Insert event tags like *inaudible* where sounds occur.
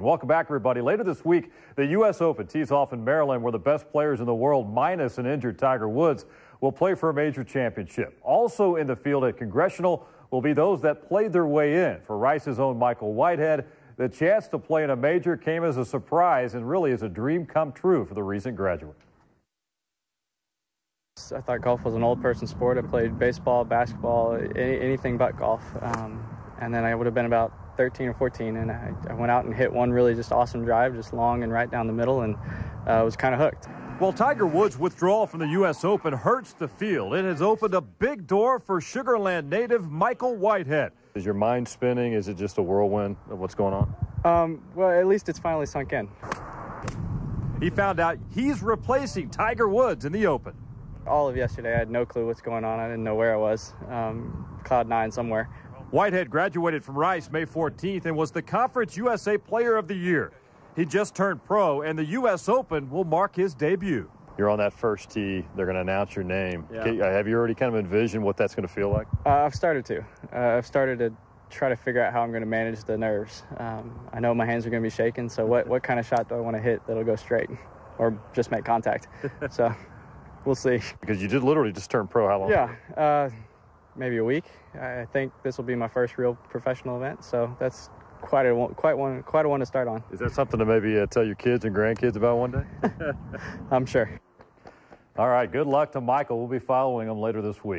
Welcome back, everybody. Later this week, the U.S. Open tees off in Maryland, where the best players in the world, minus an injured Tiger Woods, will play for a major championship. Also in the field at Congressional will be those that played their way in. For Rice's own Michael Whitehead, the chance to play in a major came as a surprise and really is a dream come true for the recent graduate. I thought golf was an old person sport. I played baseball, basketball, any, anything but golf. Um, and then I would have been about 13 or 14, and I, I, went out and hit one really just awesome drive, just long and right down the middle, and uh, was kind of hooked. Well, Tiger Woods' withdrawal from the U.S. Open hurts the field. It has opened a big door for Sugarland native Michael Whitehead. Is your mind spinning? Is it just a whirlwind of what's going on? Um, well, at least it's finally sunk in. He found out he's replacing Tiger Woods in the Open. All of yesterday, I had no clue what's going on. I didn't know where I was. Um, cloud nine somewhere. Whitehead graduated from Rice May 14th and was the Conference USA Player of the Year. He just turned pro, and the U.S. Open will mark his debut. You're on that first tee. They're going to announce your name. Yeah. Uh, have you already kind of envisioned what that's going to feel like? Uh, I've started to. Uh, I've started to try to figure out how I'm going to manage the nerves. Um, I know my hands are going to be shaking, so what, what kind of shot do I want to hit that'll go straight or just make contact? *laughs* so we'll see. Because you did literally just turn pro. How long? Yeah. Uh, maybe a week. I think this will be my first real professional event, so that's quite a quite one quite a one to start on. Is that something to maybe uh, tell your kids and grandkids about one day? *laughs* I'm sure. All right. Good luck to Michael. We'll be following him later this week.